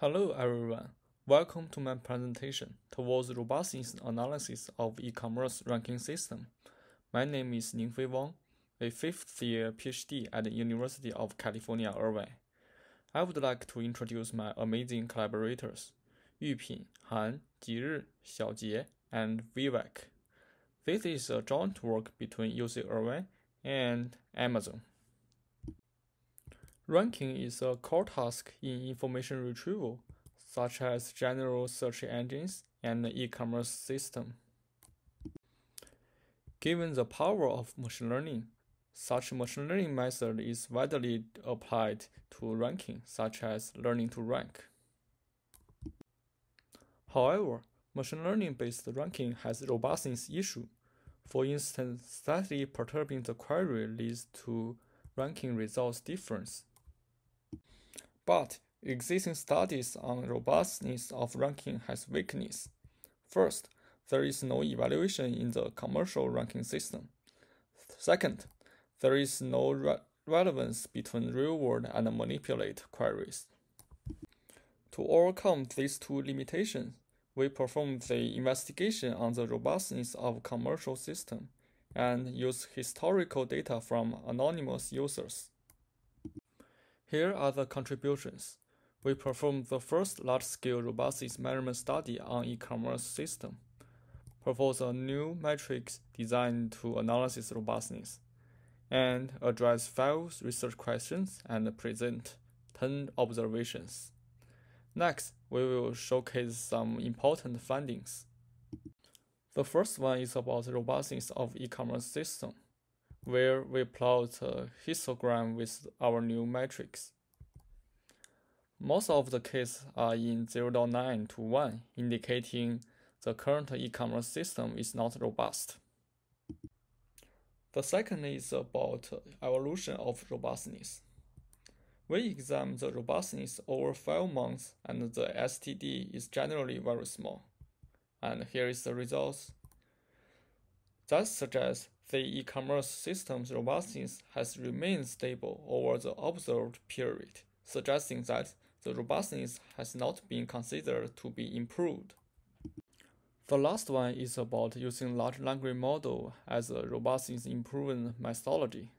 Hello everyone, welcome to my presentation towards robustness analysis of e-commerce ranking system. My name is Ningfei Wang, a fifth year PhD at the University of California, Irvine. I would like to introduce my amazing collaborators, Yupin, Han, Jiri, Xiaojie, and Vivek. This is a joint work between UC Irvine and Amazon. Ranking is a core task in information retrieval, such as general search engines and e-commerce system. Given the power of machine learning, such machine learning method is widely applied to ranking, such as learning to rank. However, machine learning-based ranking has robustness issue. For instance, slightly perturbing the query leads to ranking results difference. But existing studies on robustness of ranking has weakness. First, there is no evaluation in the commercial ranking system. Second, there is no re relevance between real-world and manipulate queries. To overcome these two limitations, we performed the investigation on the robustness of commercial system and use historical data from anonymous users. Here are the contributions. We performed the first large-scale robustness measurement study on e-commerce system, propose a new metrics designed to analyze robustness, and address five research questions and present 10 observations. Next, we will showcase some important findings. The first one is about the robustness of e-commerce system where we plot a histogram with our new metrics. Most of the cases are in 0.9 to 1, indicating the current e-commerce system is not robust. The second is about evolution of robustness. We examine the robustness over 5 months and the STD is generally very small. And here is the results. That suggests the e-commerce system's robustness has remained stable over the observed period, suggesting that the robustness has not been considered to be improved. The last one is about using large language model as a robustness improvement methodology.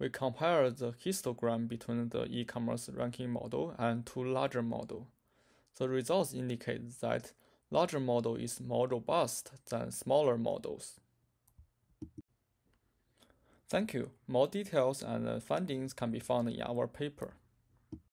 We compare the histogram between the e-commerce ranking model and two larger model. The results indicate that larger model is more robust than smaller models. Thank you. More details and uh, findings can be found in our paper.